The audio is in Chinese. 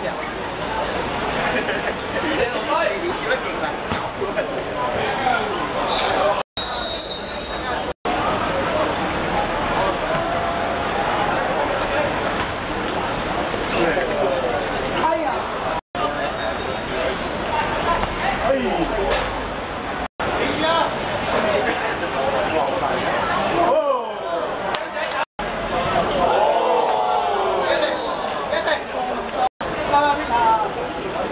哎呀！你喜欢听吗？喜欢听。哎呀！lá, lá, lá.